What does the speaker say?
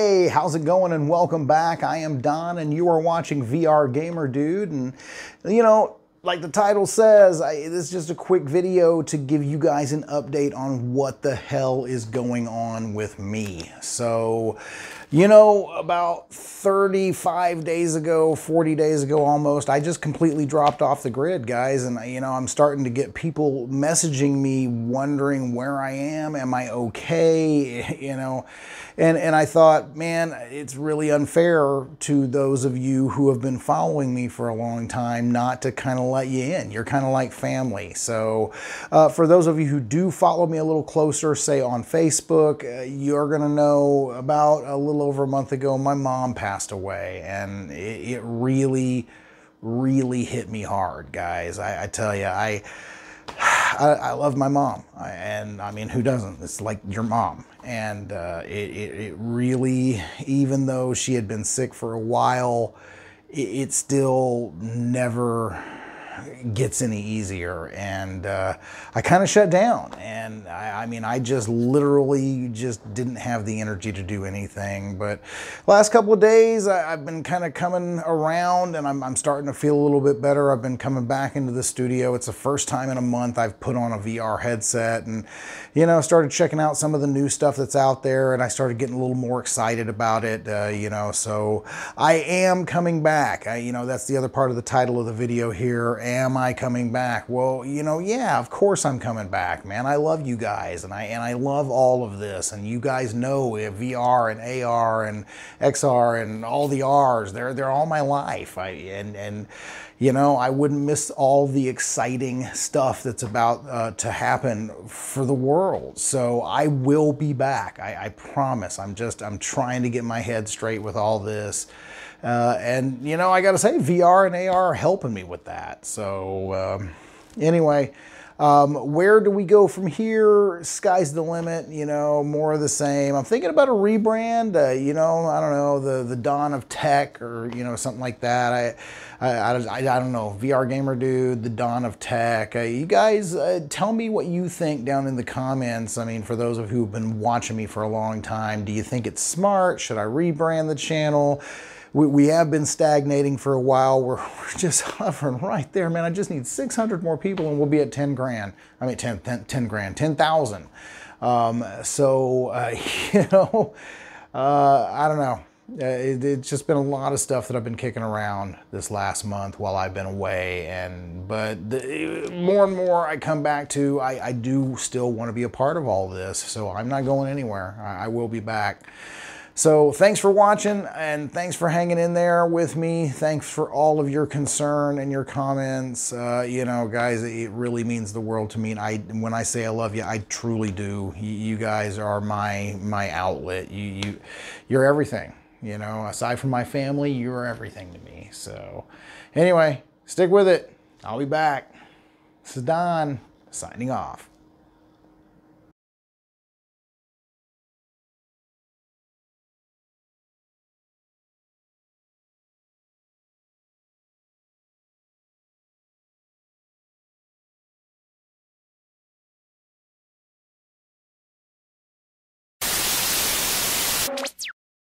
Hey, how's it going and welcome back. I am Don and you are watching VR Gamer Dude and you know, like the title says, I, this is just a quick video to give you guys an update on what the hell is going on with me. So, you know, about 35 days ago, 40 days ago almost, I just completely dropped off the grid, guys. And, you know, I'm starting to get people messaging me wondering where I am. Am I okay? You know, and, and I thought, man, it's really unfair to those of you who have been following me for a long time not to kind of let you in. You're kind of like family. So uh, for those of you who do follow me a little closer, say on Facebook, uh, you're going to know about a little over a month ago, my mom passed away and it, it really, really hit me hard, guys. I, I tell you, I, I, I, love my mom, and I mean, who doesn't? It's like your mom, and uh, it, it, it, really, even though she had been sick for a while, it, it still never gets any easier. And uh, I kind of shut down. And I, I, mean, I just literally just didn't have the energy to do anything. But last couple of days, I, have been kind of coming around and I'm, I'm starting to feel a little bit better. I've been coming back into the studio. It's the first time in a month I've put on a VR headset and, you know, started checking out some of the new stuff that's out there. And I started getting a little more excited about it, uh, you know. So I am coming back. I, you know, that's the other part of the title of the video here am I coming back? Well, you know, yeah, of course I'm coming back, man. I love you guys and I and I love all of this. And you guys know VR and AR and XR and all the R's. They're they're all my life. I and and you know, I wouldn't miss all the exciting stuff that's about uh, to happen for the world. So I will be back. I, I promise. I'm just I'm trying to get my head straight with all this. Uh, and, you know, I got to say, VR and AR are helping me with that. So, um, anyway, um, where do we go from here? Sky's the limit, you know, more of the same. I'm thinking about a rebrand, uh, you know, I don't know, the, the dawn of tech or, you know, something like that. I, I, I, I don't know, VR Gamer Dude, the dawn of tech. Uh, you guys uh, tell me what you think down in the comments. I mean, for those of you who've been watching me for a long time, do you think it's smart? Should I rebrand the channel? We, we have been stagnating for a while. We're, we're just hovering right there, man. I just need 600 more people and we'll be at 10 grand. I mean, 10, 10, 10 grand, 10,000. Um, so, uh, you know, uh, I don't know. Uh, it, it's just been a lot of stuff that I've been kicking around this last month while I've been away. And but the, more and more I come back to, I, I do still want to be a part of all this. So I'm not going anywhere. I, I will be back. So thanks for watching and thanks for hanging in there with me. Thanks for all of your concern and your comments. Uh, you know, guys, it really means the world to me. And I, when I say I love you, I truly do. You, you guys are my my outlet. You you you're everything. You know, aside from my family, you're everything to me. So, anyway, stick with it. I'll be back. This is Don signing off.